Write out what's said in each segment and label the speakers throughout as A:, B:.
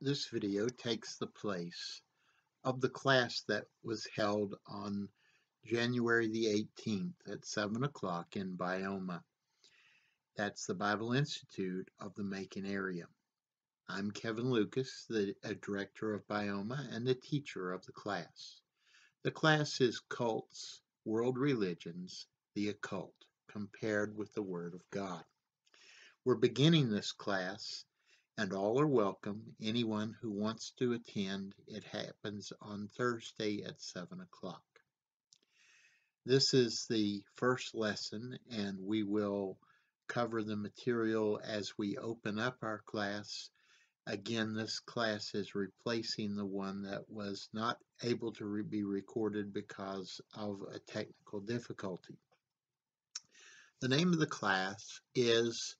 A: This video takes the place of the class that was held on January the 18th at 7 o'clock in Bioma. That's the Bible Institute of the Macon area. I'm Kevin Lucas, the director of Bioma and the teacher of the class. The class is Cults, World Religions, the Occult, compared with the Word of God. We're beginning this class and all are welcome. Anyone who wants to attend, it happens on Thursday at 7 o'clock. This is the first lesson, and we will cover the material as we open up our class. Again, this class is replacing the one that was not able to re be recorded because of a technical difficulty. The name of the class is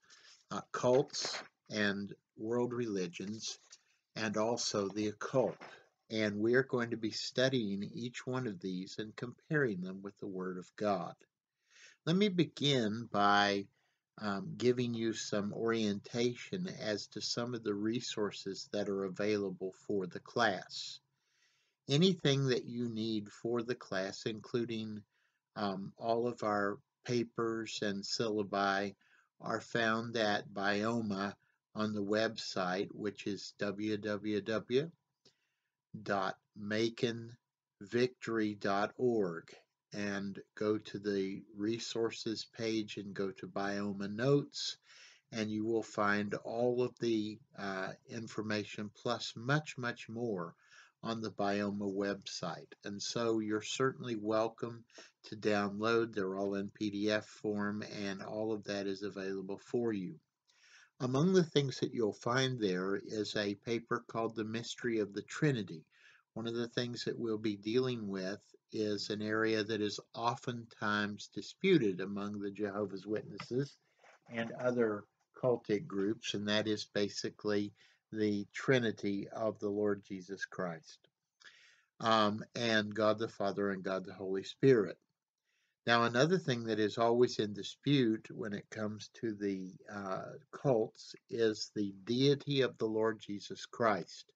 A: uh, Cults and world religions and also the occult. And we are going to be studying each one of these and comparing them with the Word of God. Let me begin by um, giving you some orientation as to some of the resources that are available for the class. Anything that you need for the class, including um, all of our papers and syllabi, are found at Bioma on the website, which is www.maconvictory.org and go to the resources page and go to Bioma Notes and you will find all of the uh, information plus much, much more on the Bioma website. And so you're certainly welcome to download. They're all in PDF form and all of that is available for you. Among the things that you'll find there is a paper called The Mystery of the Trinity. One of the things that we'll be dealing with is an area that is oftentimes disputed among the Jehovah's Witnesses and other cultic groups, and that is basically the Trinity of the Lord Jesus Christ um, and God the Father and God the Holy Spirit. Now, another thing that is always in dispute when it comes to the uh, cults is the deity of the Lord Jesus Christ.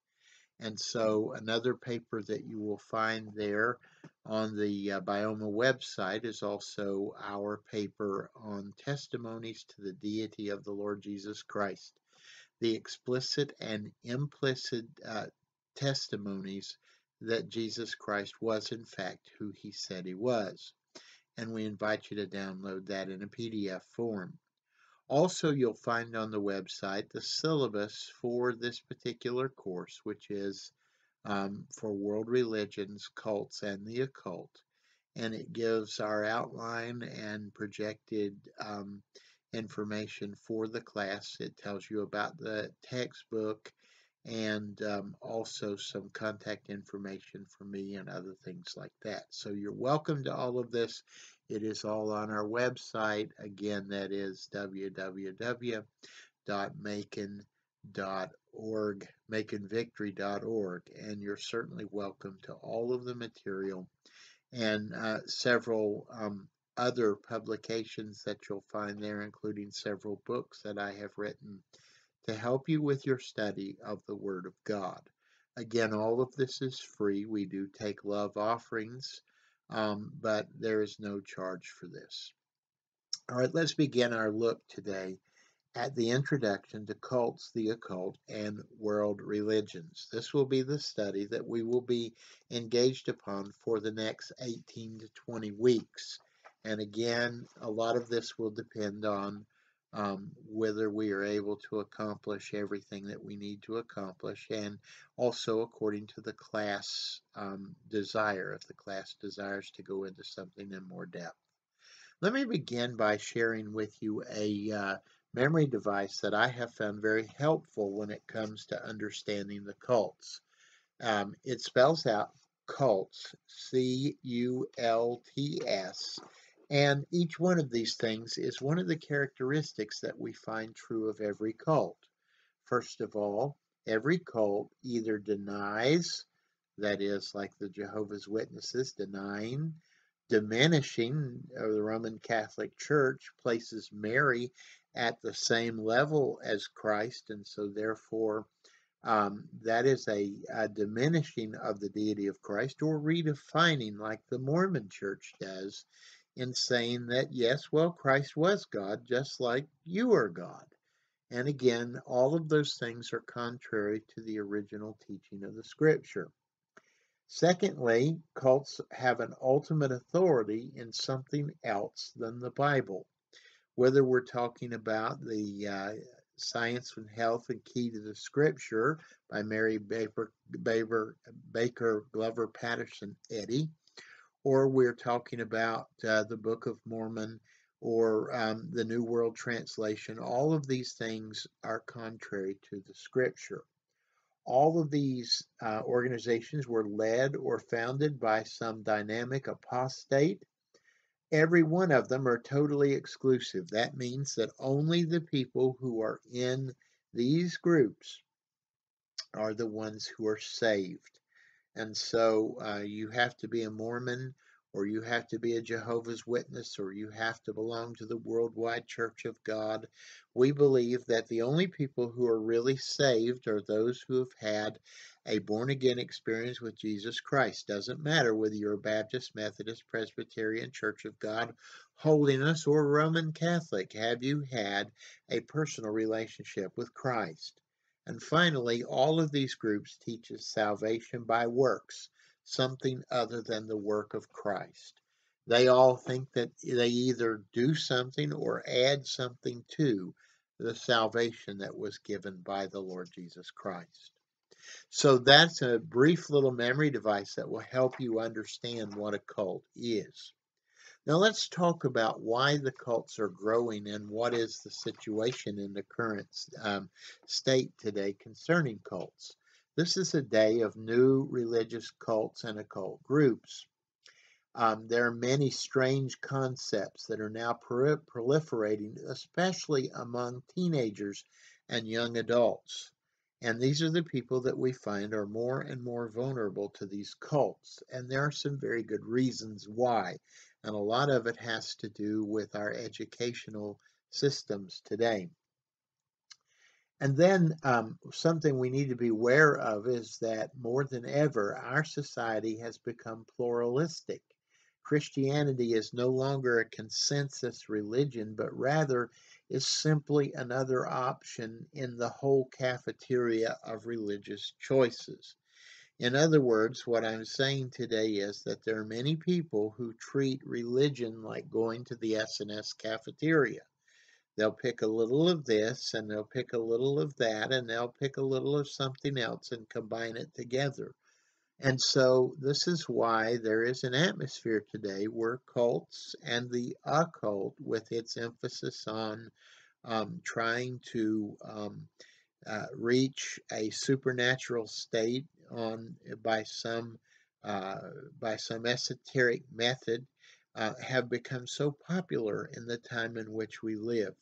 A: And so, another paper that you will find there on the uh, Bioma website is also our paper on testimonies to the deity of the Lord Jesus Christ. The explicit and implicit uh, testimonies that Jesus Christ was, in fact, who he said he was and we invite you to download that in a PDF form. Also, you'll find on the website the syllabus for this particular course, which is um, for world religions, cults, and the occult. And it gives our outline and projected um, information for the class. It tells you about the textbook and um, also some contact information for me and other things like that. So you're welcome to all of this. It is all on our website. Again, that is www.macon.org, maconvictory.org, and you're certainly welcome to all of the material and uh, several um, other publications that you'll find there, including several books that I have written to help you with your study of the Word of God. Again, all of this is free. We do take love offerings, um, but there is no charge for this. All right, let's begin our look today at the introduction to cults, the occult, and world religions. This will be the study that we will be engaged upon for the next 18 to 20 weeks. And again, a lot of this will depend on um, whether we are able to accomplish everything that we need to accomplish, and also according to the class um, desire, if the class desires to go into something in more depth. Let me begin by sharing with you a uh, memory device that I have found very helpful when it comes to understanding the cults. Um, it spells out cults, C U L T S, and each one of these things is one of the characteristics that we find true of every cult. First of all, every cult either denies, that is, like the Jehovah's Witnesses, denying, diminishing, or the Roman Catholic Church places Mary at the same level as Christ, and so therefore um, that is a, a, diminishing of the deity of Christ or redefining, like the Mormon church does, in saying that, yes, well, Christ was God, just like you are God. And again, all of those things are contrary to the original teaching of the scripture. Secondly, cults have an ultimate authority in something else than the Bible. Whether we're talking about the uh, Science and Health and Key to the Scripture by Mary Baker, Baker, Baker Glover Patterson Eddy, or we're talking about uh, the Book of Mormon or um, the New World Translation. All of these things are contrary to the Scripture. All of these uh, organizations were led or founded by some dynamic apostate every one of them are totally exclusive. That means that only the people who are in these groups are the ones who are saved. And so uh, you have to be a Mormon or you have to be a Jehovah's Witness, or you have to belong to the Worldwide Church of God. We believe that the only people who are really saved are those who have had a born again experience with Jesus Christ. Doesn't matter whether you're a Baptist, Methodist, Presbyterian, Church of God, Holiness, or Roman Catholic. Have you had a personal relationship with Christ? And finally, all of these groups teaches salvation by works something other than the work of Christ. They all think that they either do something or add something to the salvation that was given by the Lord Jesus Christ. So that's a brief little memory device that will help you understand what a cult is. Now let's talk about why the cults are growing and what is the situation in the current um, state today concerning cults. This is a day of new religious cults and occult groups. Um, there are many strange concepts that are now proliferating, especially among teenagers and young adults. And these are the people that we find are more and more vulnerable to these cults. And there are some very good reasons why. And a lot of it has to do with our educational systems today. And then um, something we need to be aware of is that more than ever, our society has become pluralistic. Christianity is no longer a consensus religion, but rather is simply another option in the whole cafeteria of religious choices. In other words, what I'm saying today is that there are many people who treat religion like going to the S&S cafeteria. They'll pick a little of this and they'll pick a little of that and they'll pick a little of something else and combine it together. And so this is why there is an atmosphere today where cults and the occult, with its emphasis on um, trying to um, uh, reach a supernatural state on by some uh, by some esoteric method, uh, have become so popular in the time in which we live.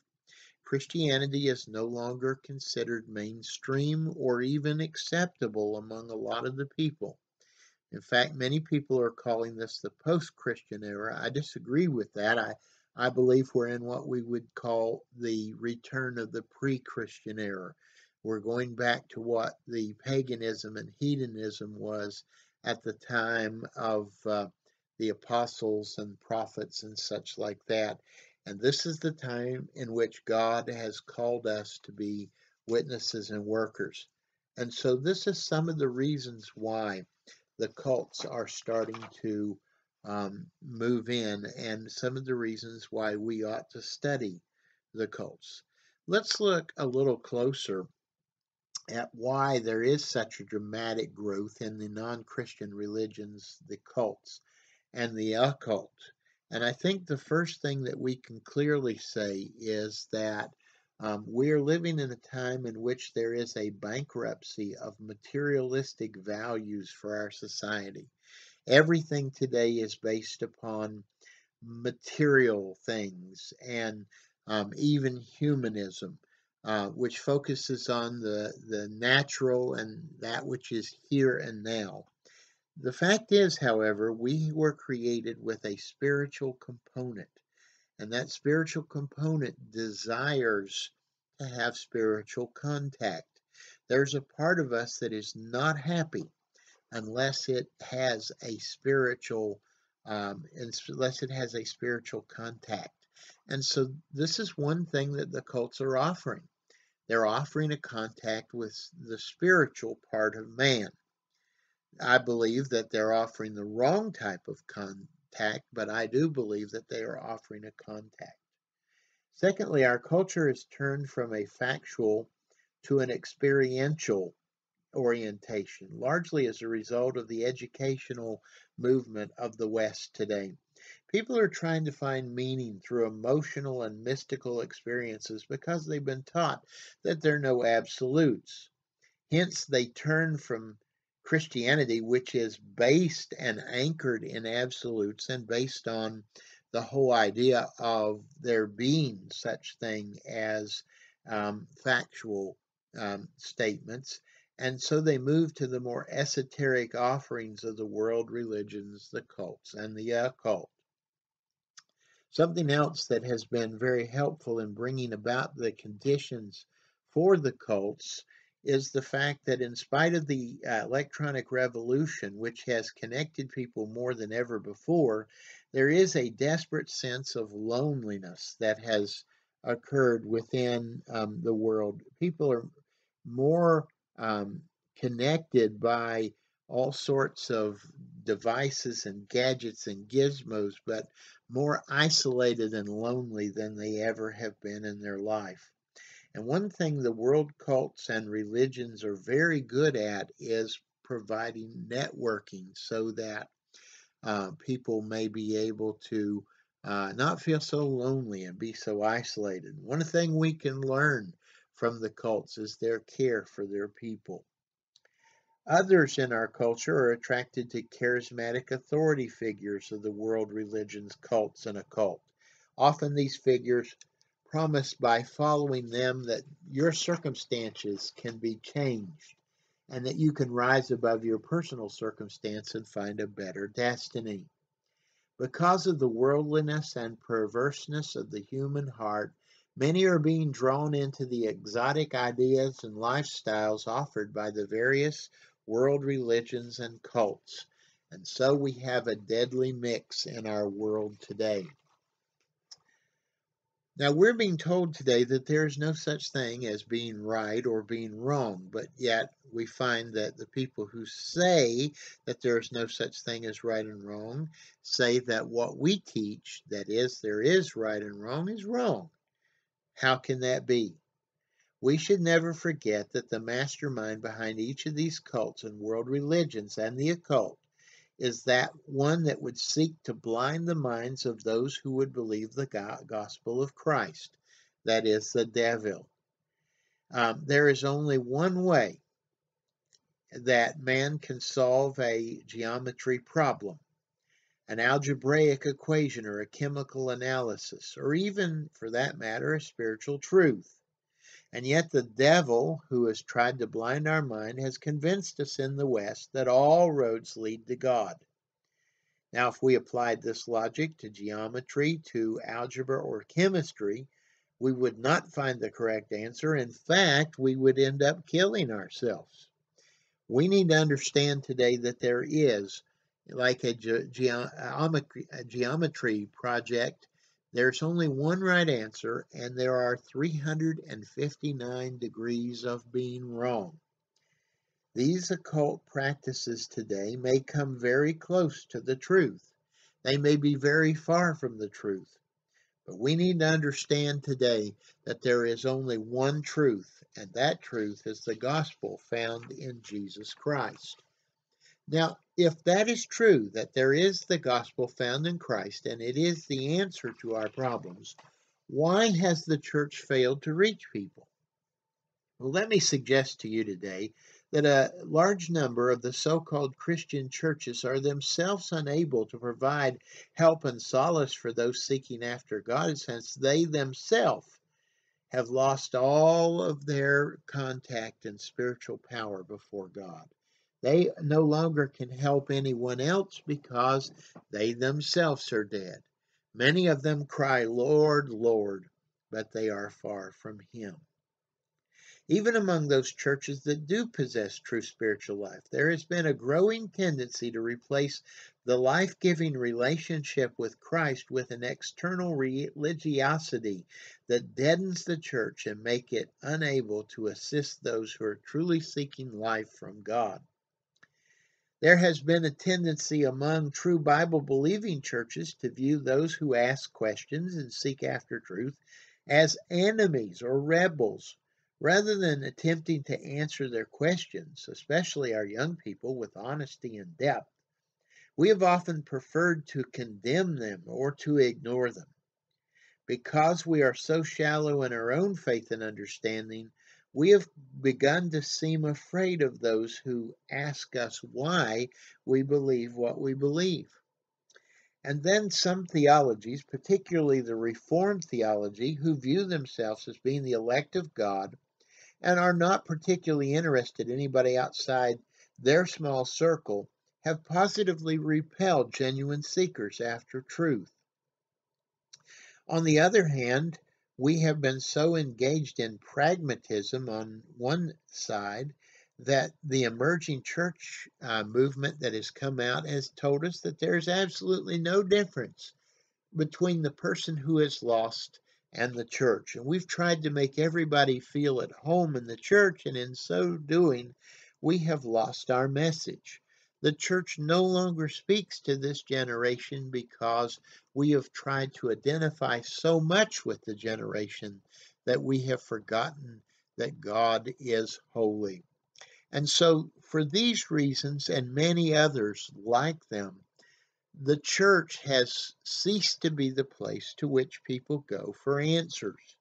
A: Christianity is no longer considered mainstream or even acceptable among a lot of the people. In fact, many people are calling this the post Christian era. I disagree with that. I, I believe we're in what we would call the return of the pre Christian era. We're going back to what the paganism and hedonism was at the time of uh, the apostles and prophets and such like that. And this is the time in which God has called us to be witnesses and workers. And so, this is some of the reasons why the cults are starting to um, move in, and some of the reasons why we ought to study the cults. Let's look a little closer at why there is such a dramatic growth in the non Christian religions, the cults, and the occult. And I think the first thing that we can clearly say is that um, we are living in a time in which there is a bankruptcy of materialistic values for our society. Everything today is based upon material things and um, even humanism, uh, which focuses on the, the natural and that which is here and now. The fact is, however, we were created with a spiritual component, and that spiritual component desires to have spiritual contact. There's a part of us that is not happy unless it has a spiritual, um, unless it has a spiritual contact. And so this is one thing that the cults are offering. They're offering a contact with the spiritual part of man. I believe that they're offering the wrong type of contact, but I do believe that they are offering a contact. Secondly, our culture has turned from a factual to an experiential orientation, largely as a result of the educational movement of the West today. People are trying to find meaning through emotional and mystical experiences because they've been taught that there are no absolutes. Hence, they turn from Christianity, which is based and anchored in absolutes and based on the whole idea of there being such thing as um, factual um, statements. And so they move to the more esoteric offerings of the world religions, the cults, and the occult. Something else that has been very helpful in bringing about the conditions for the cults is the fact that in spite of the uh, electronic revolution, which has connected people more than ever before, there is a desperate sense of loneliness that has occurred within um, the world. People are more um, connected by all sorts of devices and gadgets and gizmos, but more isolated and lonely than they ever have been in their life. And one thing the world cults and religions are very good at is providing networking so that uh, people may be able to uh, not feel so lonely and be so isolated. One thing we can learn from the cults is their care for their people. Others in our culture are attracted to charismatic authority figures of the world religions, cults, and occult. Often these figures promise by following them that your circumstances can be changed and that you can rise above your personal circumstance and find a better destiny. Because of the worldliness and perverseness of the human heart, many are being drawn into the exotic ideas and lifestyles offered by the various world religions and cults. And so we have a deadly mix in our world today. Now, we're being told today that there is no such thing as being right or being wrong, but yet we find that the people who say that there is no such thing as right and wrong say that what we teach, that is, there is right and wrong, is wrong. How can that be? We should never forget that the mastermind behind each of these cults and world religions and the occult is that one that would seek to blind the minds of those who would believe the gospel of Christ, that is, the devil. Um, there is only one way that man can solve a geometry problem, an algebraic equation or a chemical analysis, or even, for that matter, a spiritual truth. And yet the devil, who has tried to blind our mind, has convinced us in the West that all roads lead to God. Now, if we applied this logic to geometry, to algebra, or chemistry, we would not find the correct answer. In fact, we would end up killing ourselves. We need to understand today that there is, like a, ge uh, a geometry project, there's only one right answer, and there are 359 degrees of being wrong. These occult practices today may come very close to the truth. They may be very far from the truth. But we need to understand today that there is only one truth, and that truth is the gospel found in Jesus Christ. Now, if that is true, that there is the gospel found in Christ and it is the answer to our problems, why has the church failed to reach people? Well, let me suggest to you today that a large number of the so called Christian churches are themselves unable to provide help and solace for those seeking after God, since they themselves have lost all of their contact and spiritual power before God. They no longer can help anyone else because they themselves are dead. Many of them cry, Lord, Lord, but they are far from Him. Even among those churches that do possess true spiritual life, there has been a growing tendency to replace the life giving relationship with Christ with an external religiosity that deadens the church and make it unable to assist those who are truly seeking life from God. There has been a tendency among true Bible believing churches to view those who ask questions and seek after truth as enemies or rebels Rather than attempting to answer their questions, especially our young people, with honesty and depth, we have often preferred to condemn them or to ignore them. Because we are so shallow in our own faith and understanding, we have begun to seem afraid of those who ask us why we believe what we believe. And then some theologies, particularly the Reformed theology, who view themselves as being the elect of God, and are not particularly interested in anybody outside their small circle have positively repelled genuine seekers after truth. On the other hand, we have been so engaged in pragmatism on one side that the emerging church uh, movement that has come out has told us that there's absolutely no difference between the person who is lost and the church. And we've tried to make everybody feel at home in the church, and in so doing, we have lost our message. The church no longer speaks to this generation because we have tried to identify so much with the generation that we have forgotten that God is holy. And so, for these reasons and many others like them, the church has ceased to be the place to which people go for answers.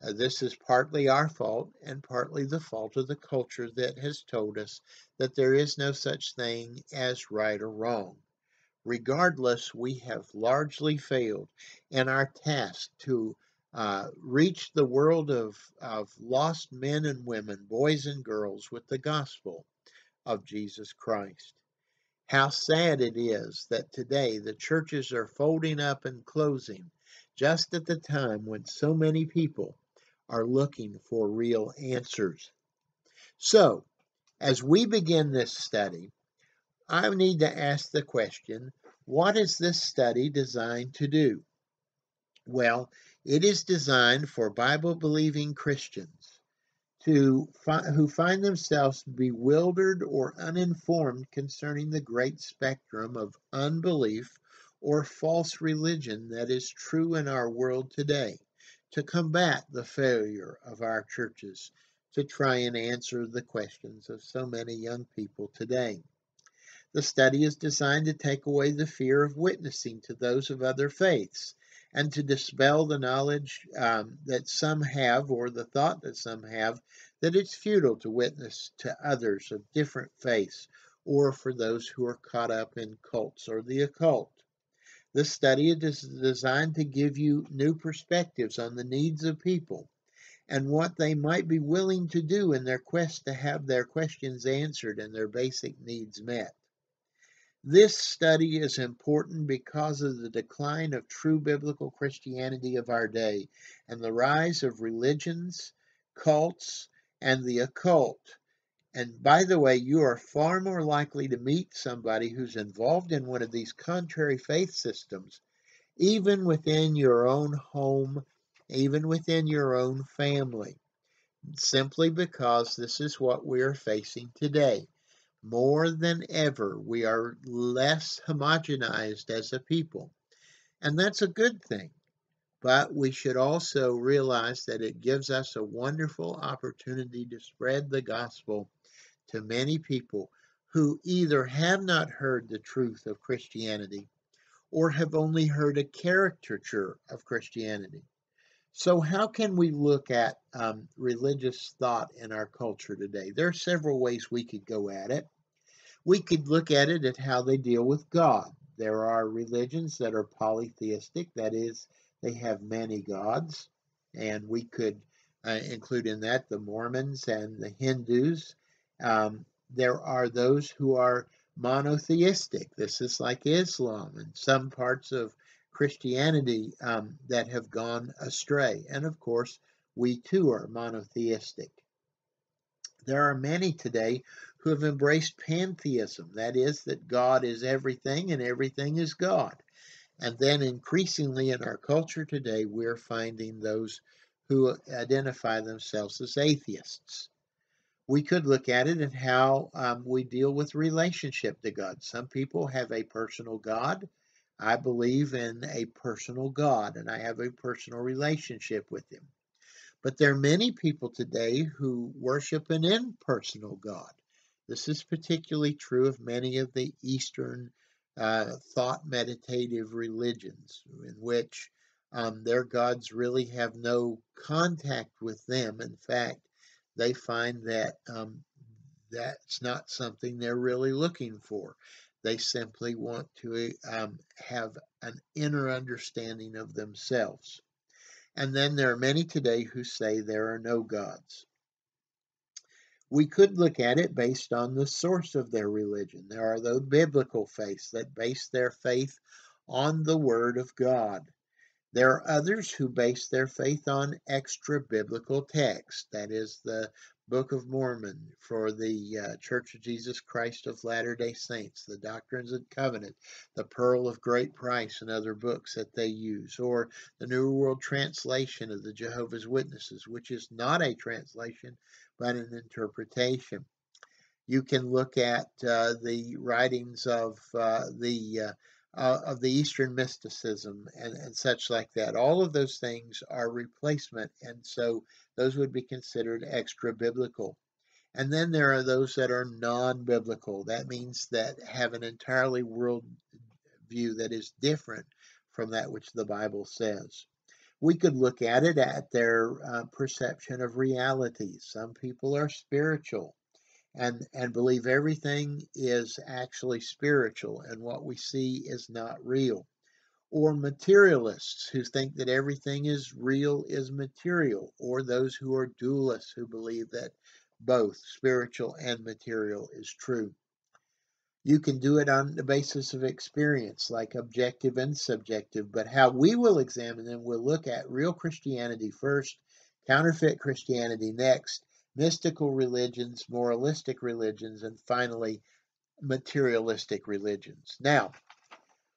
A: Uh, this is partly our fault and partly the fault of the culture that has told us that there is no such thing as right or wrong. Regardless, we have largely failed in our task to uh, reach the world of, of lost men and women, boys and girls, with the gospel of Jesus Christ. How sad it is that today the churches are folding up and closing just at the time when so many people are looking for real answers. So, as we begin this study, I need to ask the question what is this study designed to do? Well, it is designed for Bible believing Christians to fi- who find themselves bewildered or uninformed concerning the great spectrum of unbelief or false religion that is true in our world today, to combat the failure of our churches to try and answer the questions of so many young people today. The study is designed to take away the fear of witnessing to those of other faiths and to dispel the knowledge um, that some have or the thought that some have that it's futile to witness to others of different faiths or for those who are caught up in cults or the occult. This study is designed to give you new perspectives on the needs of people and what they might be willing to do in their quest to have their questions answered and their basic needs met. This study is important because of the decline of true biblical Christianity of our day and the rise of religions, cults, and the occult. And by the way, you are far more likely to meet somebody who's involved in one of these contrary faith systems, even within your own home, even within your own family, simply because this is what we are facing today. More than ever, we are less homogenized as a people. And that's a good thing. But we should also realize that it gives us a wonderful opportunity to spread the gospel to many people who either have not heard the truth of Christianity or have only heard a caricature of Christianity. So, how can we look at um, religious thought in our culture today? There are several ways we could go at it. We could look at it at how they deal with God. There are religions that are polytheistic, that is, they have many gods, and we could uh, include in that the Mormons and the Hindus. Um, there are those who are monotheistic. This is like Islam and some parts of Christianity um, that have gone astray. And of course, we too are monotheistic. There are many today who have embraced pantheism, that is, that God is everything and everything is God. And then increasingly in our culture today, we're finding those who identify themselves as atheists. We could look at it and how um, we deal with relationship to God. Some people have a personal God. I believe in a personal God and I have a personal relationship with Him. But there are many people today who worship an impersonal God. This is particularly true of many of the Eastern uh, thought meditative religions, in which um, their gods really have no contact with them. In fact, they find that um, that's not something they're really looking for. They simply want to um, have an inner understanding of themselves. And then there are many today who say there are no gods. We could look at it based on the source of their religion. There are those biblical faiths that base their faith on the Word of God. There are others who base their faith on extra biblical texts, that is, the Book of Mormon for the uh, Church of Jesus Christ of Latter day Saints, the Doctrines and Covenant, the Pearl of Great Price, and other books that they use, or the New World Translation of the Jehovah's Witnesses, which is not a translation but an interpretation. You can look at uh, the writings of uh, the uh, of the Eastern mysticism and, and such like that. All of those things are replacement, and so those would be considered extra biblical. And then there are those that are non biblical. That means that have an entirely world view that is different from that which the Bible says. We could look at it at their uh, perception of reality. Some people are spiritual and and believe everything is actually spiritual and what we see is not real. Or materialists who think that everything is real is material or those who are dualists who believe that both spiritual and material is true. You can do it on the basis of experience like objective and subjective but how we will examine them we'll look at real christianity first counterfeit christianity next mystical religions, moralistic religions, and finally materialistic religions. Now,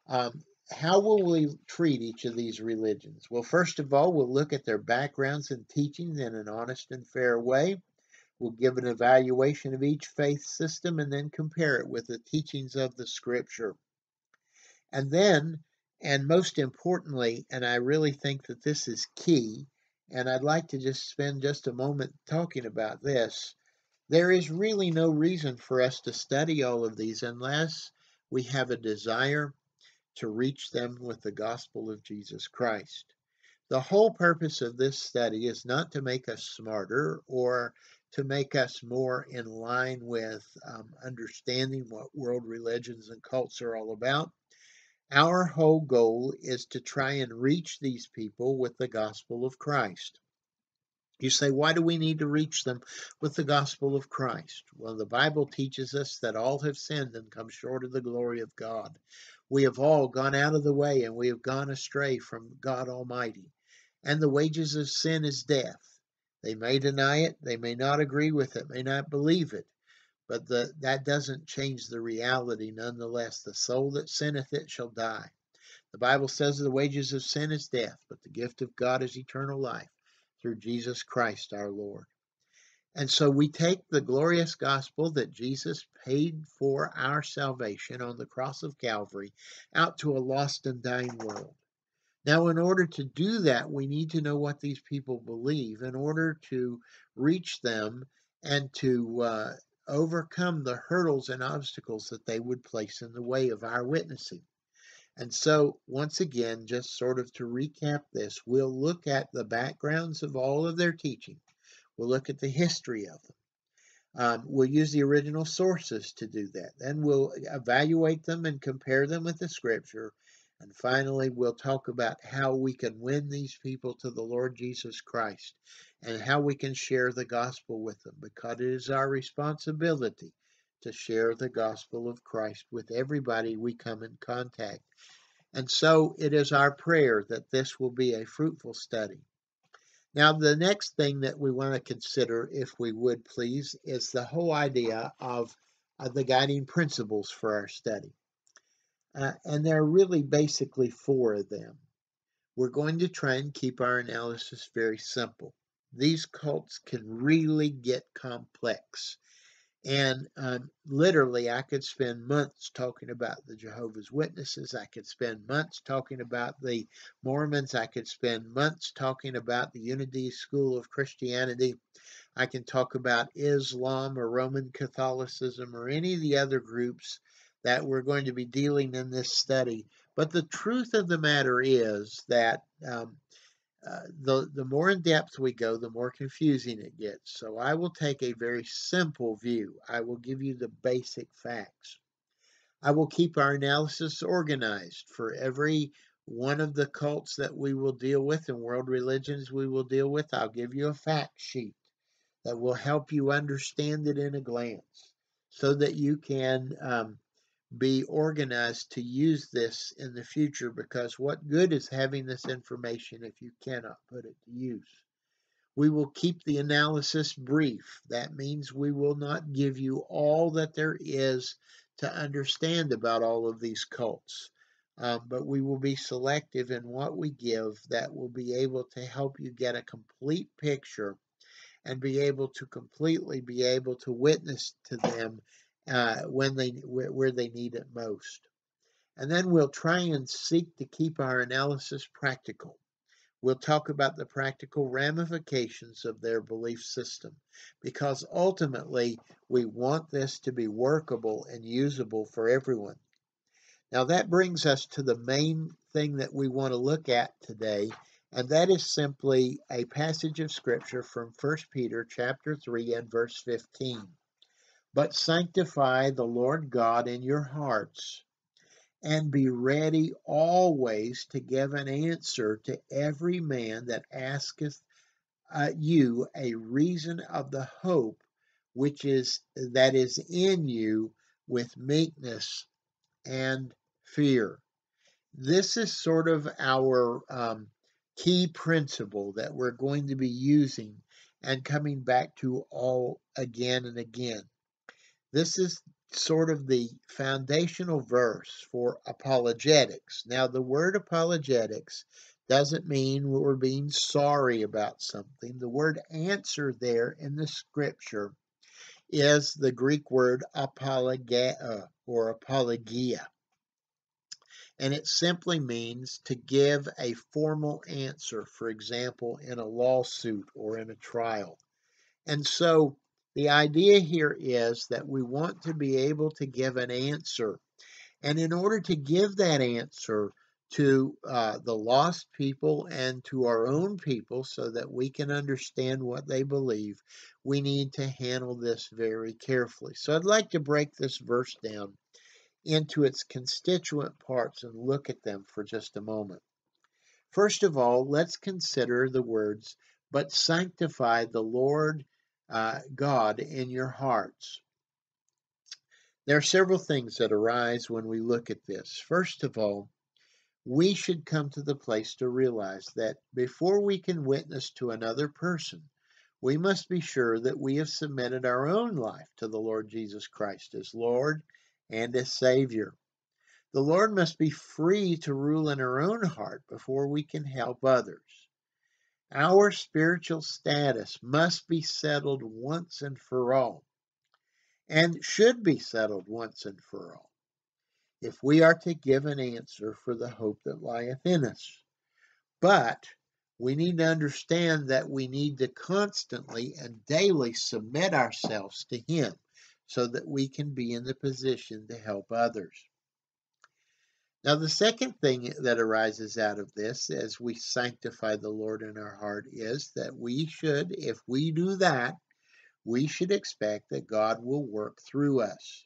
A: um, how will we treat each of these religions? Well, first of all, we'll look at their backgrounds and teachings in an honest and fair way. We'll give an evaluation of each faith system and then compare it with the teachings of the scripture. And then, and most importantly, and I really think that this is key, and I'd like to just spend just a moment talking about this. There is really no reason for us to study all of these unless we have a desire to reach them with the gospel of Jesus Christ. The whole purpose of this study is not to make us smarter or to make us more in line with um, understanding what world religions and cults are all about. Our whole goal is to try and reach these people with the gospel of Christ. You say, why do we need to reach them with the gospel of Christ? Well, the Bible teaches us that all have sinned and come short of the glory of God. We have all gone out of the way and we have gone astray from God Almighty. And the wages of sin is death. They may deny it, they may not agree with it, may not believe it, but the, that doesn't change the reality nonetheless. The soul that sinneth it shall die. The Bible says the wages of sin is death, but the gift of God is eternal life through Jesus Christ our Lord. And so we take the glorious gospel that Jesus paid for our salvation on the cross of Calvary out to a lost and dying world. Now, in order to do that, we need to know what these people believe in order to reach them and to uh, overcome the hurdles and obstacles that they would place in the way of our witnessing. And so, once again, just sort of to recap this, we'll look at the backgrounds of all of their teaching. We'll look at the history of them. Um, we'll use the original sources to do that. Then we'll evaluate them and compare them with the scripture. And finally, we'll talk about how we can win these people to the Lord Jesus Christ and how we can share the gospel with them because it is our responsibility to share the gospel of Christ with everybody we come in contact. And so it is our prayer that this will be a fruitful study. Now, the next thing that we want to consider, if we would please, is the whole idea of uh, the guiding principles for our study. Uh, and there are really basically four of them. We're going to try and keep our analysis very simple. These cults can really get complex. And um, literally, I could spend months talking about the Jehovah's Witnesses. I could spend months talking about the Mormons. I could spend months talking about the Unity School of Christianity. I can talk about Islam or Roman Catholicism or any of the other groups that we're going to be dealing in this study. But the truth of the matter is that um, uh, the, the more in depth we go, the more confusing it gets. So I will take a very simple view. I will give you the basic facts. I will keep our analysis organized for every one of the cults that we will deal with and world religions we will deal with. I'll give you a fact sheet that will help you understand it in a glance so that you can um, be organized to use this in the future because what good is having this information if you cannot put it to use? We will keep the analysis brief. That means we will not give you all that there is to understand about all of these cults. Um, but we will be selective in what we give that will be able to help you get a complete picture and be able to completely be able to witness to them uh, when they where they need it most. And then we'll try and seek to keep our analysis practical. We'll talk about the practical ramifications of their belief system because ultimately we want this to be workable and usable for everyone. Now that brings us to the main thing that we want to look at today and that is simply a passage of scripture from 1 Peter chapter 3 and verse 15. But sanctify the Lord God in your hearts, and be ready always to give an answer to every man that asketh uh, you a reason of the hope which is that is in you with meekness and fear. This is sort of our um, key principle that we're going to be using and coming back to all again and again. This is sort of the foundational verse for apologetics. Now, the word apologetics doesn't mean we're being sorry about something. The word answer there in the scripture is the Greek word apologia uh, or apologia. And it simply means to give a formal answer, for example, in a lawsuit or in a trial. And so the idea here is that we want to be able to give an answer. And in order to give that answer to uh, the lost people and to our own people so that we can understand what they believe, we need to handle this very carefully. So I'd like to break this verse down into its constituent parts and look at them for just a moment. First of all, let's consider the words, but sanctify the Lord uh, God in your hearts. There are several things that arise when we look at this. First of all, we should come to the place to realize that before we can witness to another person, we must be sure that we have submitted our own life to the Lord Jesus Christ as Lord and as Savior. The Lord must be free to rule in our own heart before we can help others. Our spiritual status must be settled once and for all, and should be settled once and for all, if we are to give an answer for the hope that lieth in us. But we need to understand that we need to constantly and daily submit ourselves to Him so that we can be in the position to help others. Now, the second thing that arises out of this as we sanctify the Lord in our heart is that we should, if we do that, we should expect that God will work through us.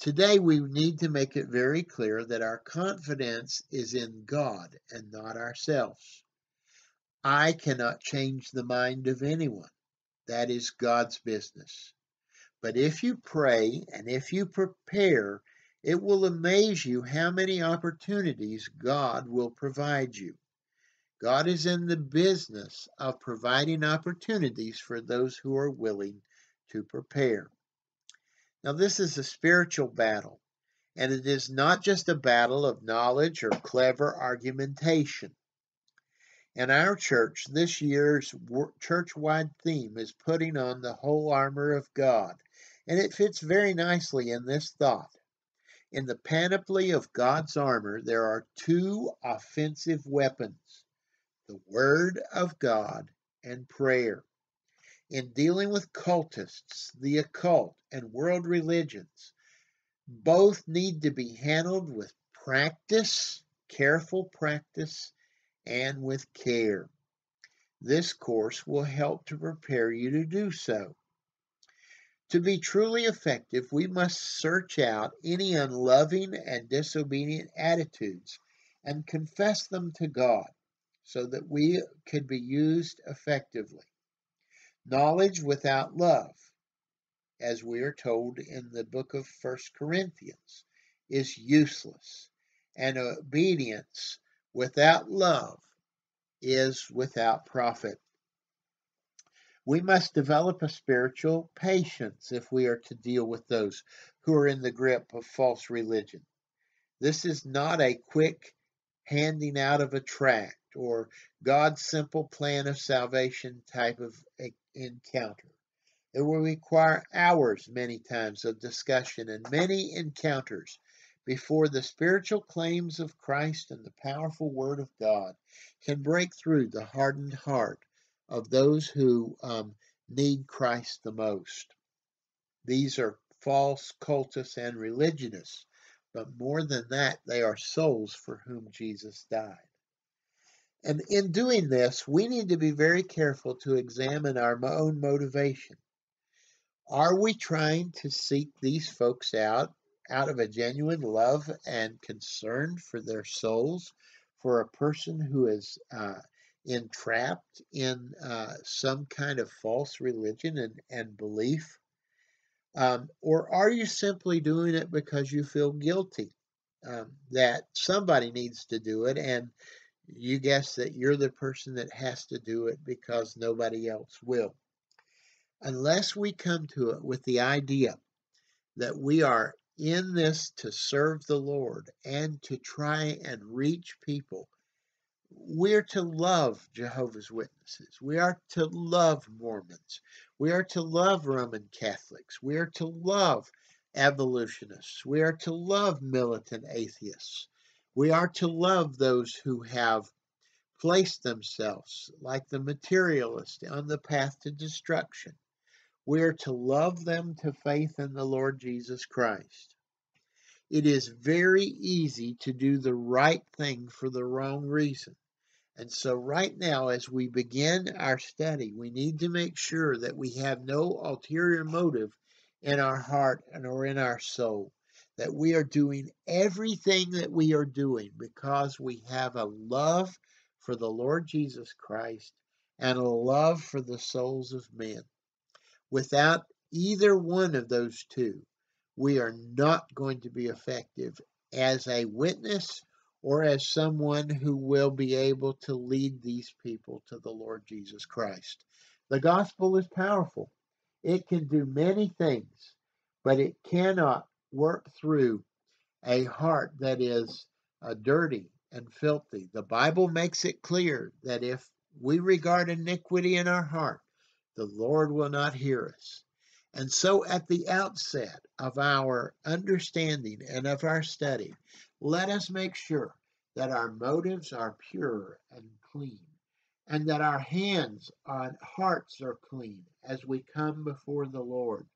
A: Today, we need to make it very clear that our confidence is in God and not ourselves. I cannot change the mind of anyone. That is God's business. But if you pray and if you prepare, it will amaze you how many opportunities God will provide you. God is in the business of providing opportunities for those who are willing to prepare. Now, this is a spiritual battle, and it is not just a battle of knowledge or clever argumentation. In our church, this year's church wide theme is putting on the whole armor of God, and it fits very nicely in this thought. In the panoply of God's armor, there are two offensive weapons the Word of God and prayer in dealing with cultists, the occult, and world religions. Both need to be handled with practice, careful practice, and with care. This course will help to prepare you to do so. To be truly effective, we must search out any unloving and disobedient attitudes and confess them to God so that we can be used effectively. Knowledge without love, as we are told in the book of First Corinthians, is useless, and obedience without love is without profit. We must develop a spiritual patience if we are to deal with those who are in the grip of false religion. This is not a quick handing out of a tract or God's simple plan of salvation type of encounter. It will require hours, many times, of discussion and many encounters before the spiritual claims of Christ and the powerful Word of God can break through the hardened heart of those who um, need Christ the most. These are false cultists and religionists, but more than that, they are souls for whom Jesus died. And in doing this, we need to be very careful to examine our own motivation. Are we trying to seek these folks out out of a genuine love and concern for their souls, for a person who is uh, entrapped in uh, some kind of false religion and, and belief? Um, or are you simply doing it because you feel guilty um, that somebody needs to do it and you guess that you're the person that has to do it because nobody else will. Unless we come to it with the idea that we are in this to serve the Lord and to try and reach people, we're to love Jehovah's Witnesses. We are to love Mormons. We are to love Roman Catholics. We are to love evolutionists. We are to love militant atheists. We are to love those who have placed themselves, like the materialist, on the path to destruction. We are to love them to faith in the Lord Jesus Christ. It is very easy to do the right thing for the wrong reason. And so, right now, as we begin our study, we need to make sure that we have no ulterior motive in our heart and or in our soul that we are doing everything that we are doing because we have a love for the Lord Jesus Christ and a love for the souls of men. Without either one of those two, we are not going to be effective as a witness or as someone who will be able to lead these people to the Lord Jesus Christ. The gospel is powerful. It can do many things, but it cannot work through a heart that is uh, dirty and filthy. The Bible makes it clear that if we regard iniquity in our heart, the Lord will not hear us. And so, at the outset of our understanding and of our study, let us make sure that our motives are pure and clean, and that our hands and hearts are clean as we come before the Lord.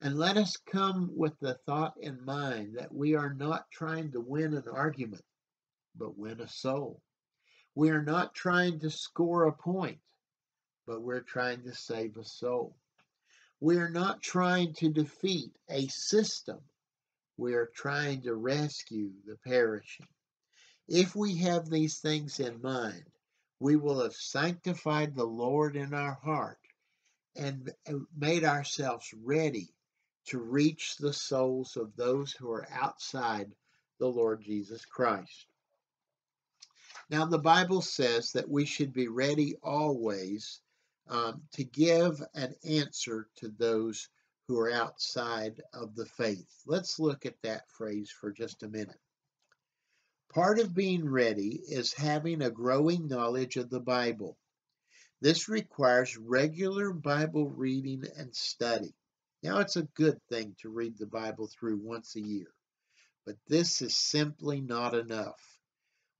A: And let us come with the thought in mind that we are not trying to win an argument, but win a soul. We are not trying to score a point, but we're trying to save a soul. We are not trying to defeat a system. We are trying to rescue the perishing. If we have these things in mind, we will have sanctified the Lord in our heart and made ourselves ready to reach the souls of those who are outside the Lord Jesus Christ. Now, the Bible says that we should be ready always um, to give an answer to those who are outside of the faith. Let's look at that phrase for just a minute. Part of being ready is having a growing knowledge of the Bible. This requires regular Bible reading and study. Now, it's a good thing to read the Bible through once a year, but this is simply not enough.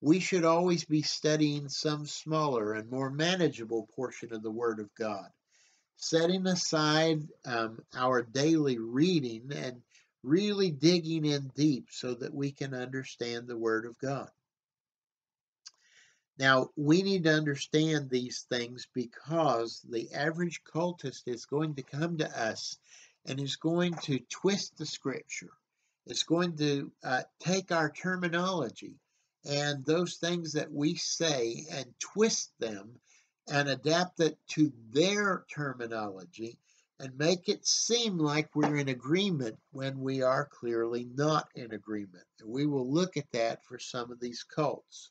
A: We should always be studying some smaller and more manageable portion of the Word of God, setting aside um, our daily reading and really digging in deep so that we can understand the Word of God. Now, we need to understand these things because the average cultist is going to come to us and is going to twist the scripture. It's going to uh, take our terminology and those things that we say and twist them and adapt it to their terminology and make it seem like we're in agreement when we are clearly not in agreement. And we will look at that for some of these cults.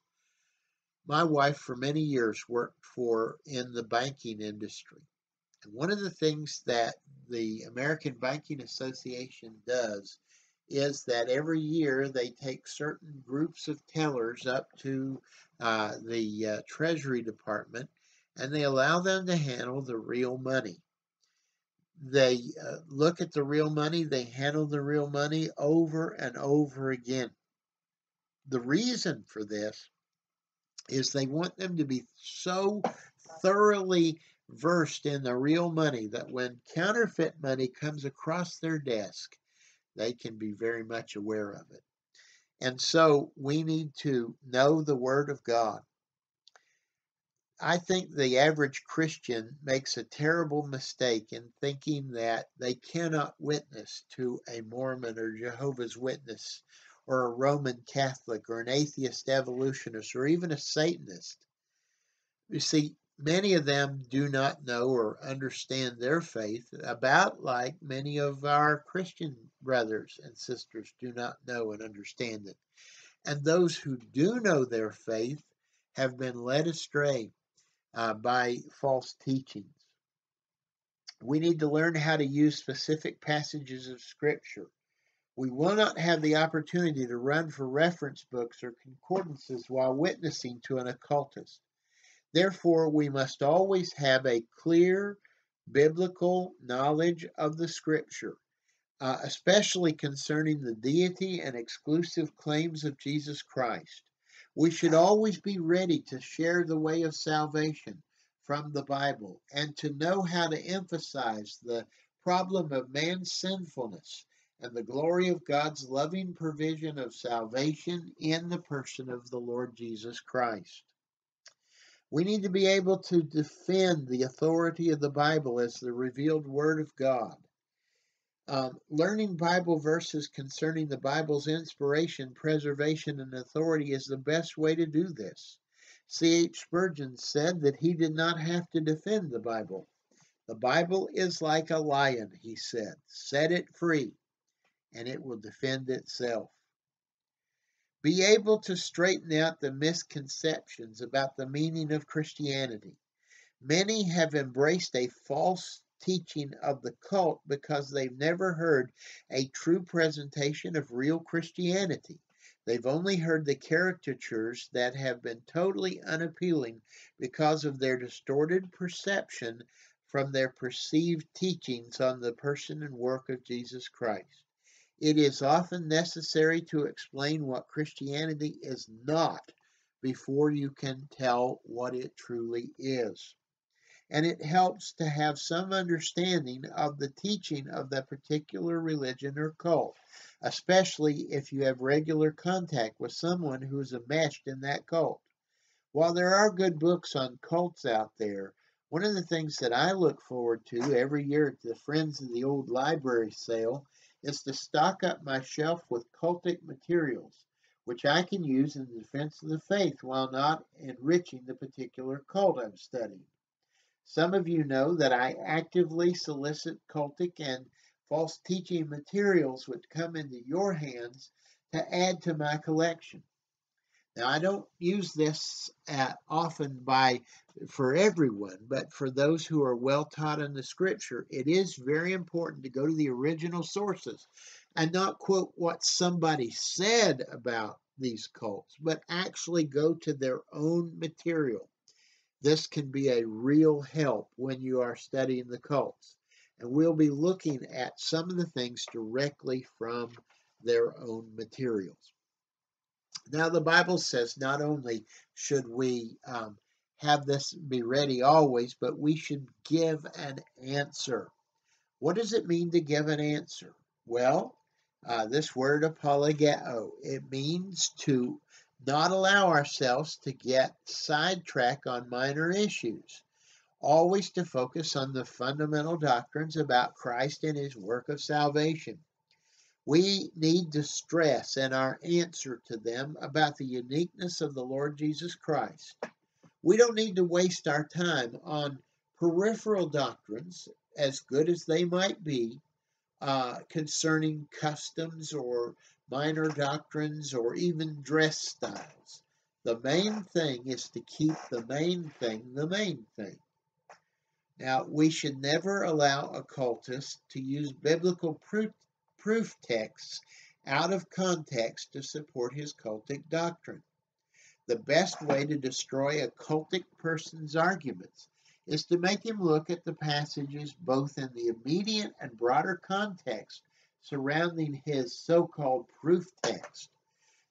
A: My wife, for many years, worked for in the banking industry. And one of the things that the American Banking Association does is that every year they take certain groups of tellers up to uh, the uh, Treasury Department and they allow them to handle the real money. They uh, look at the real money, they handle the real money over and over again. The reason for this is they want them to be so thoroughly versed in the real money that when counterfeit money comes across their desk, they can be very much aware of it. And so we need to know the Word of God. I think the average Christian makes a terrible mistake in thinking that they cannot witness to a Mormon or Jehovah's Witness or a Roman Catholic or an atheist evolutionist or even a Satanist. You see, many of them do not know or understand their faith about like many of our Christian brothers and sisters do not know and understand it. And those who do know their faith have been led astray uh, by false teachings. We need to learn how to use specific passages of Scripture we will not have the opportunity to run for reference books or concordances while witnessing to an occultist. Therefore, we must always have a clear biblical knowledge of the scripture, uh, especially concerning the deity and exclusive claims of Jesus Christ. We should always be ready to share the way of salvation from the Bible and to know how to emphasize the problem of man's sinfulness and the glory of God's loving provision of salvation in the person of the Lord Jesus Christ. We need to be able to defend the authority of the Bible as the revealed Word of God. Um, learning Bible verses concerning the Bible's inspiration, preservation, and authority is the best way to do this. C.H. Spurgeon said that he did not have to defend the Bible. The Bible is like a lion, he said. Set it free and it will defend itself. Be able to straighten out the misconceptions about the meaning of Christianity. Many have embraced a false teaching of the cult because they've never heard a true presentation of real Christianity. They've only heard the caricatures that have been totally unappealing because of their distorted perception from their perceived teachings on the person and work of Jesus Christ. It is often necessary to explain what Christianity is not before you can tell what it truly is. And it helps to have some understanding of the teaching of that particular religion or cult, especially if you have regular contact with someone who is enmeshed in that cult. While there are good books on cults out there, one of the things that I look forward to every year at the Friends of the Old Library sale is to stock up my shelf with cultic materials, which I can use in the defense of the faith while not enriching the particular cult I'm studying. Some of you know that I actively solicit cultic and false teaching materials which come into your hands to add to my collection. Now, I don't use this at, often by for everyone, but for those who are well taught in the scripture, it is very important to go to the original sources and not quote what somebody said about these cults, but actually go to their own material. This can be a real help when you are studying the cults. And we'll be looking at some of the things directly from their own materials. Now, the Bible says not only should we um, have this be ready always, but we should give an answer. What does it mean to give an answer? Well, uh, this word apologeo, it means to not allow ourselves to get sidetracked on minor issues. Always to focus on the fundamental doctrines about Christ and his work of salvation. We need to stress in our answer to them about the uniqueness of the Lord Jesus Christ. We don't need to waste our time on peripheral doctrines, as good as they might be, uh, concerning customs or minor doctrines or even dress styles. The main thing is to keep the main thing the main thing. Now, we should never allow occultists to use biblical proof proof texts out of context to support his cultic doctrine. The best way to destroy a cultic person's arguments is to make him look at the passages both in the immediate and broader context surrounding his so called proof text.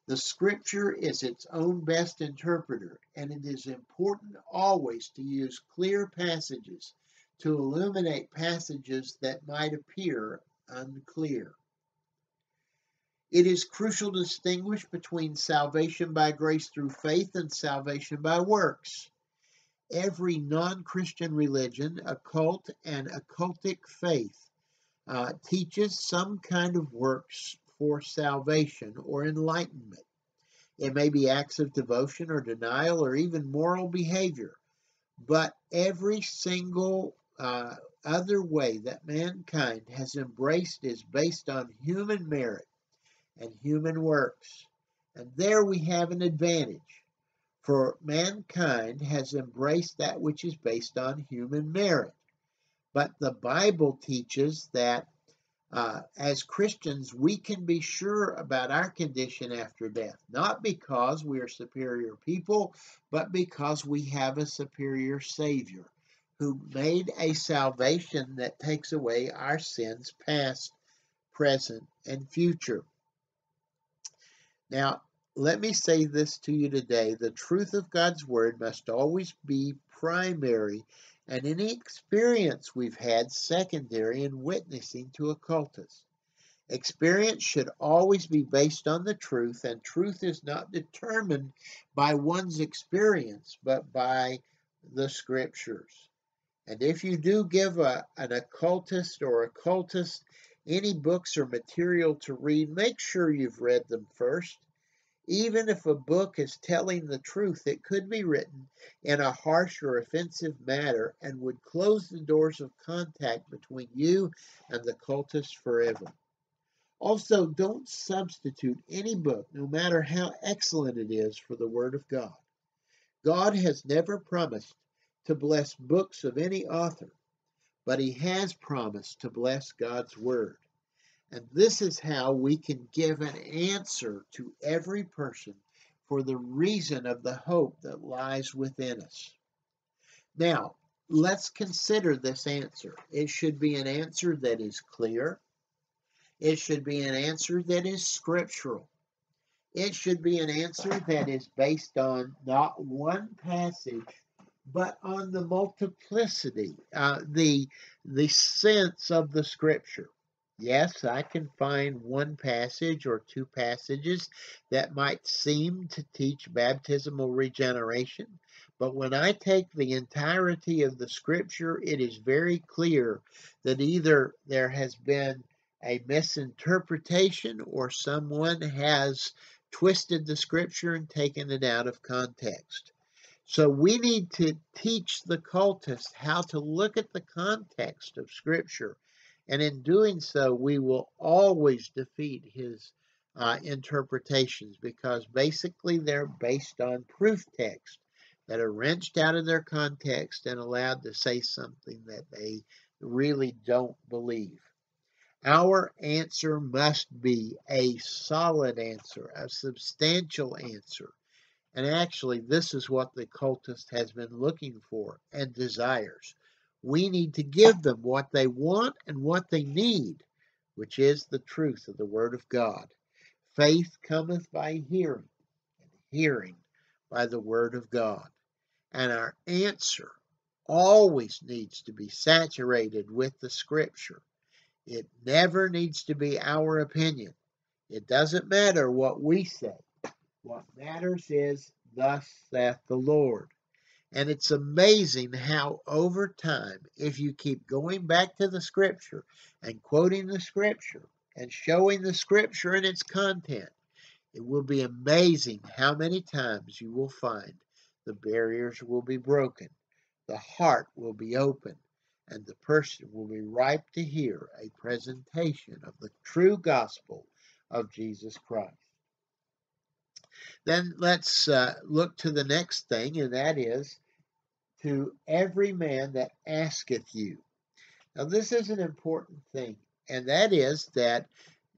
A: The scripture is its own best interpreter, and it is important always to use clear passages to illuminate passages that might appear unclear. It is crucial to distinguish between salvation by grace through faith and salvation by works. Every non Christian religion, occult, and occultic faith uh, teaches some kind of works for salvation or enlightenment. It may be acts of devotion or denial or even moral behavior. But every single uh, other way that mankind has embraced is based on human merit and human works. And there we have an advantage, for mankind has embraced that which is based on human merit. But the Bible teaches that uh, as Christians, we can be sure about our condition after death, not because we are superior people, but because we have a superior Savior who made a salvation that takes away our sins past, present, and future. Now, let me say this to you today the truth of God's Word must always be primary, and any experience we've had secondary in witnessing to occultists. Experience should always be based on the truth, and truth is not determined by one's experience, but by the scriptures. And if you do give a, an occultist or occultist any books or material to read, make sure you've read them first. Even if a book is telling the truth, it could be written in a harsh or offensive manner and would close the doors of contact between you and the cultist forever. Also, don't substitute any book, no matter how excellent it is, for the Word of God. God has never promised to bless books of any author, but he has promised to bless God's word. And this is how we can give an answer to every person for the reason of the hope that lies within us. Now, let's consider this answer. It should be an answer that is clear. It should be an answer that is scriptural. It should be an answer that is based on not one passage but on the multiplicity, uh, the the sense of the scripture. Yes, I can find one passage or two passages that might seem to teach baptismal regeneration, but when I take the entirety of the scripture, it is very clear that either there has been a misinterpretation or someone has twisted the scripture and taken it out of context. So we need to teach the cultists how to look at the context of Scripture. And in doing so, we will always defeat his uh, interpretations because basically they're based on proof text that are wrenched out of their context and allowed to say something that they really don't believe. Our answer must be a solid answer, a substantial answer. And actually, this is what the cultist has been looking for and desires. We need to give them what they want and what they need, which is the truth of the Word of God. Faith cometh by hearing, and hearing by the Word of God. And our answer always needs to be saturated with the Scripture. It never needs to be our opinion. It doesn't matter what we say. What matters is, Thus saith the Lord. And it's amazing how, over time, if you keep going back to the Scripture and quoting the Scripture and showing the Scripture and its content, it will be amazing how many times you will find the barriers will be broken, the heart will be open, and the person will be ripe to hear a presentation of the true gospel of Jesus Christ. Then let's uh, look to the next thing, and that is to every man that asketh you. Now, this is an important thing, and that is that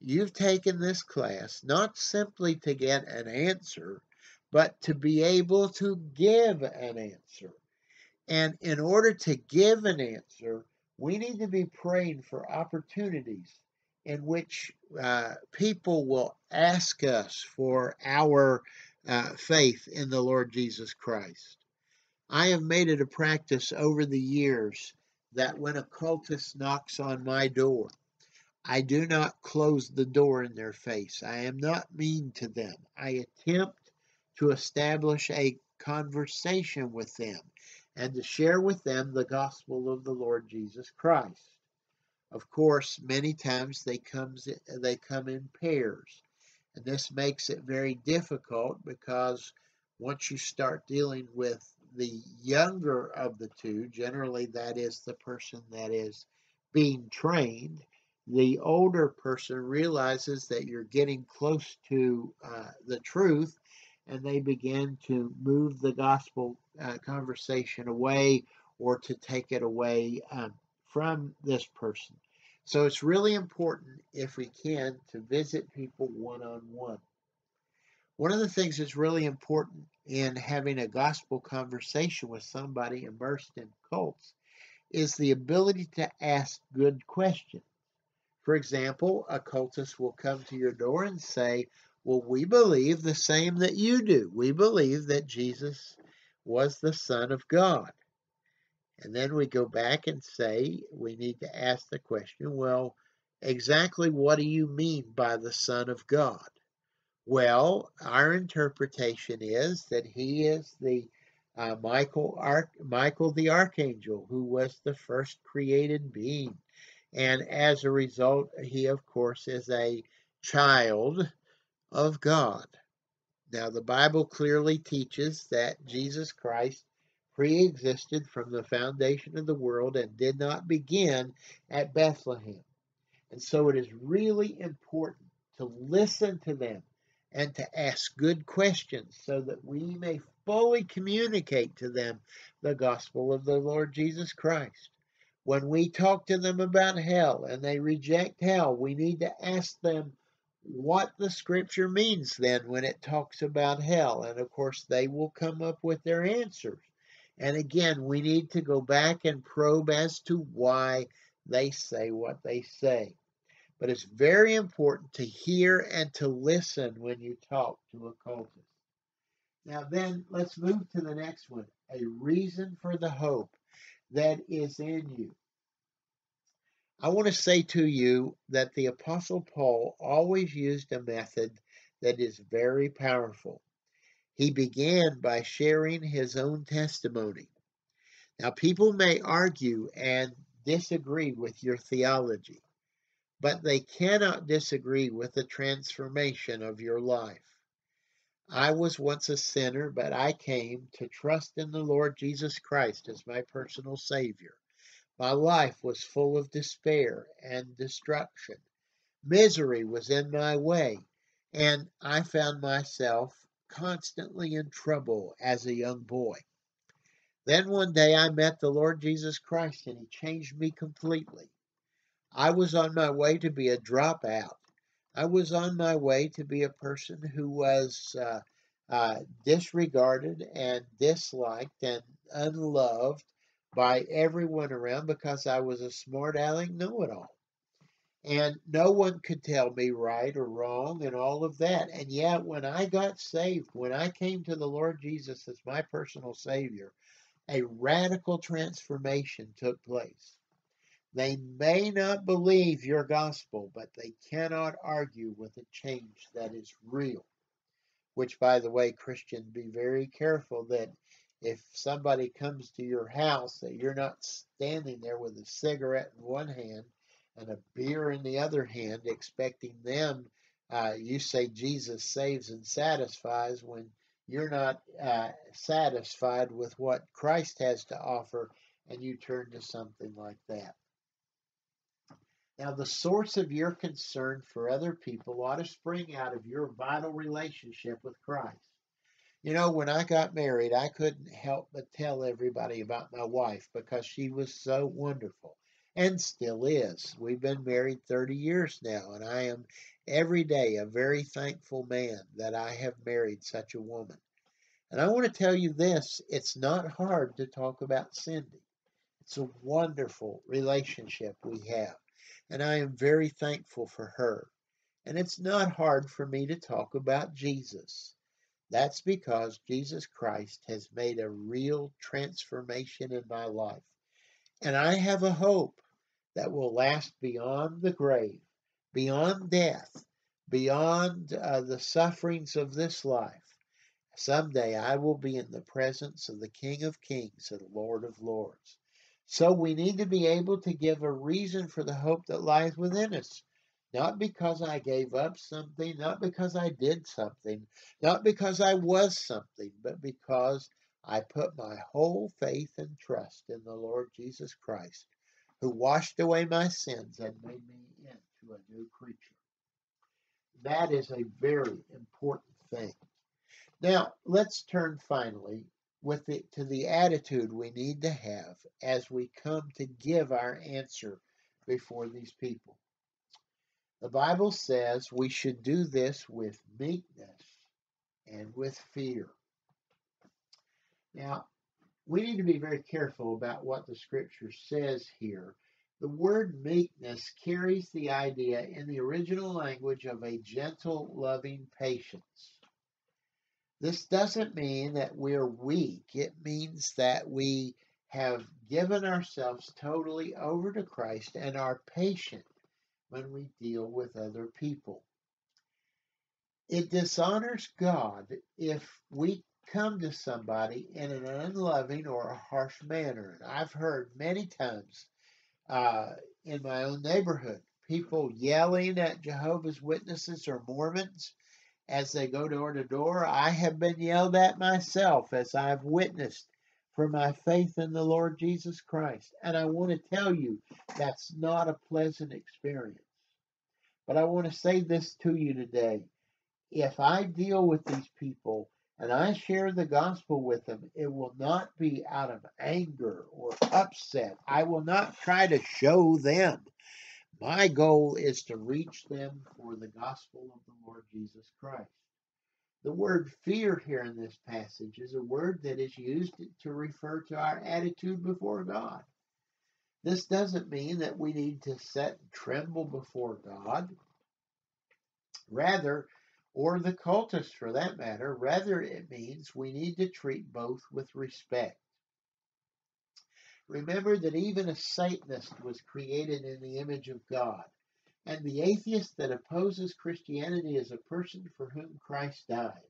A: you've taken this class not simply to get an answer, but to be able to give an answer. And in order to give an answer, we need to be praying for opportunities in which uh, people will ask us for our uh, faith in the Lord Jesus Christ. I have made it a practice over the years that when a cultist knocks on my door, I do not close the door in their face. I am not mean to them. I attempt to establish a conversation with them and to share with them the gospel of the Lord Jesus Christ. Of course, many times they comes they come in pairs. And this makes it very difficult because once you start dealing with the younger of the two, generally that is the person that is being trained, the older person realizes that you're getting close to uh, the truth and they begin to move the gospel uh, conversation away or to take it away um, from this person. So it's really important, if we can, to visit people one on one. One of the things that's really important in having a gospel conversation with somebody immersed in cults is the ability to ask good questions. For example, a cultist will come to your door and say, Well, we believe the same that you do. We believe that Jesus was the Son of God. And then we go back and say, we need to ask the question, well, exactly what do you mean by the Son of God? Well, our interpretation is that he is the uh, Michael, Michael the Archangel, who was the first created being. And as a result, he, of course, is a child of God. Now, the Bible clearly teaches that Jesus Christ pre existed from the foundation of the world and did not begin at Bethlehem. And so it is really important to listen to them and to ask good questions so that we may fully communicate to them the gospel of the Lord Jesus Christ. When we talk to them about hell and they reject hell, we need to ask them what the scripture means then when it talks about hell. And of course, they will come up with their answers. And again, we need to go back and probe as to why they say what they say. But it's very important to hear and to listen when you talk to a cultist. Now, then, let's move to the next one a reason for the hope that is in you. I want to say to you that the Apostle Paul always used a method that is very powerful. He began by sharing his own testimony. Now, people may argue and disagree with your theology, but they cannot disagree with the transformation of your life. I was once a sinner, but I came to trust in the Lord Jesus Christ as my personal Savior. My life was full of despair and destruction. Misery was in my way, And I found myself constantly in trouble as a young boy. Then one day I met the Lord Jesus Christ and he changed me completely. I was on my way to be a dropout. I was on my way to be a person who was uh, uh, disregarded and disliked and unloved by everyone around because I was a smart aleck know it all. And no one could tell me right or wrong and all of that. And yet, when I got saved, when I came to the Lord Jesus as my personal Savior, a radical transformation took place. They may not believe your gospel, but they cannot argue with a change that is real. Which, by the way, Christian, be very careful that if somebody comes to your house, that you're not standing there with a cigarette in one hand and a beer in the other hand, expecting them. Uh, you say Jesus saves and satisfies when you're not uh, satisfied with what Christ has to offer, and you turn to something like that. Now, the source of your concern for other people ought to spring out of your vital relationship with Christ. You know, when I got married, I couldn't help but tell everybody about my wife because she was so wonderful and still is. We've been married 30 years now, and I am every day a very thankful man that I have married such a woman. And I want to tell you this it's not hard to talk about Cindy. It's a wonderful relationship we have, and I am very thankful for her. And it's not hard for me to talk about Jesus. That's because Jesus Christ has made a real transformation in my life. And I have a hope that will last beyond the grave, beyond death, beyond uh, the sufferings of this life. Someday I will be in the presence of the King of Kings and Lord of Lords. So we need to be able to give a reason for the hope that lies within us. Not because I gave up something, not because I did something, not because I was something, but because I put my whole faith and trust in the Lord Jesus Christ who washed away my sins and made me into a new creature. That is a very important thing. Now, let's turn finally with it to the attitude we need to have as we come to give our answer before these people. The Bible says we should do this with meekness and with fear. Now, we need to be very careful about what the scripture says here. The word meekness carries the idea in the original language of a gentle, loving patience. This doesn't mean that we're weak. It means that we have given ourselves totally over to Christ and are patient when we deal with other people. It dishonors God if we come to somebody in an unloving or a harsh manner. And I've heard many times uh, in my own neighborhood people yelling at Jehovah's Witnesses or Mormons as they go door to door. I have been yelled at myself as I've witnessed for my faith in the Lord Jesus Christ. And I want to tell you that's not a pleasant experience. But I want to say this to you today. If I deal with these people and I share the gospel with them, it will not be out of anger or upset. I will not try to show them. My goal is to reach them for the gospel of the Lord Jesus Christ. The word fear here in this passage is a word that is used to refer to our attitude before God. This doesn't mean that we need to set and tremble before God. Rather, or the cultists for that matter. Rather, it means we need to treat both with respect. Remember that even a Satanist was created in the image of God, and the atheist that opposes Christianity is a person for whom Christ died.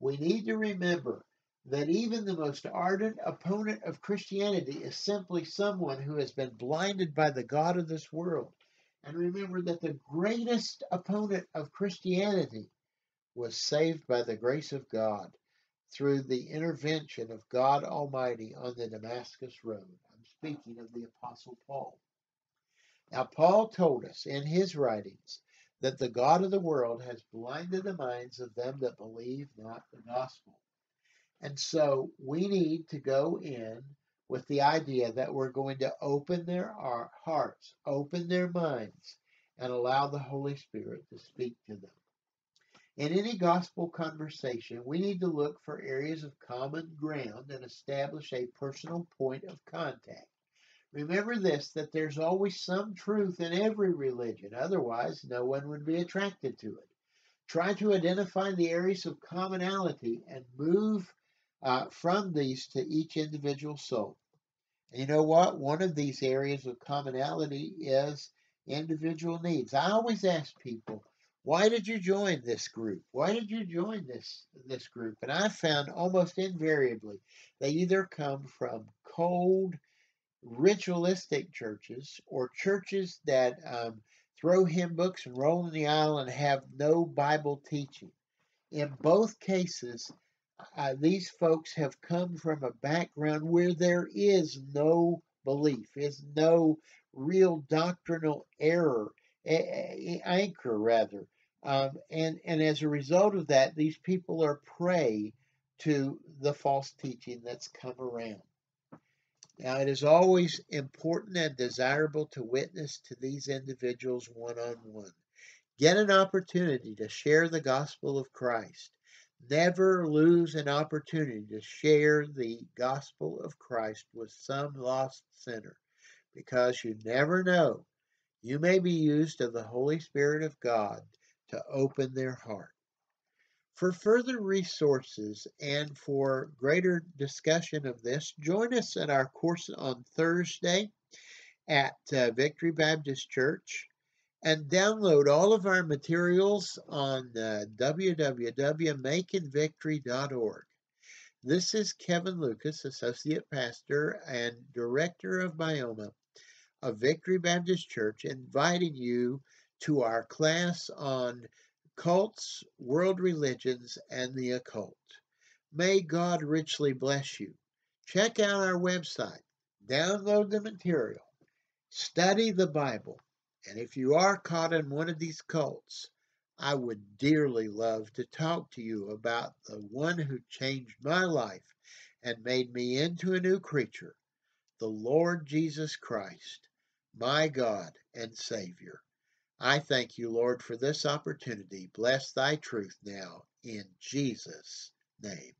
A: We need to remember that even the most ardent opponent of Christianity is simply someone who has been blinded by the God of this world. And remember that the greatest opponent of Christianity was saved by the grace of God through the intervention of God Almighty on the Damascus Road. I'm speaking of the Apostle Paul. Now, Paul told us in his writings that the God of the world has blinded the minds of them that believe not the gospel. And so we need to go in with the idea that we're going to open their hearts, open their minds, and allow the Holy Spirit to speak to them. In any gospel conversation, we need to look for areas of common ground and establish a personal point of contact. Remember this that there's always some truth in every religion, otherwise, no one would be attracted to it. Try to identify the areas of commonality and move uh, from these to each individual soul. And you know what? One of these areas of commonality is individual needs. I always ask people, why did you join this group? Why did you join this this group? And I found almost invariably they either come from cold, ritualistic churches or churches that um, throw hymn books and roll in the aisle and have no Bible teaching. In both cases, uh, these folks have come from a background where there is no belief, is no real doctrinal error, anchor rather. Um, and, and as a result of that, these people are prey to the false teaching that's come around. Now, it is always important and desirable to witness to these individuals one on one. Get an opportunity to share the gospel of Christ. Never lose an opportunity to share the gospel of Christ with some lost sinner because you never know. You may be used of the Holy Spirit of God to open their heart. For further resources and for greater discussion of this, join us at our course on Thursday at uh, Victory Baptist Church and download all of our materials on uh. This is Kevin Lucas, Associate Pastor and Director of Bioma of Victory Baptist Church, inviting you to our class on cults, world religions, and the occult. May God richly bless you. Check out our website, download the material, study the Bible, and if you are caught in one of these cults, I would dearly love to talk to you about the one who changed my life and made me into a new creature, the Lord Jesus Christ, my God and Savior. I thank you, Lord, for this opportunity. Bless thy truth now in Jesus' name.